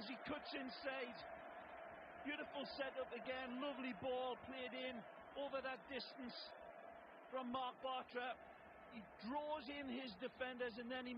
as he cuts inside. Beautiful setup again, lovely ball played in over that distance from Marc Bartra. He draws in his defenders and then he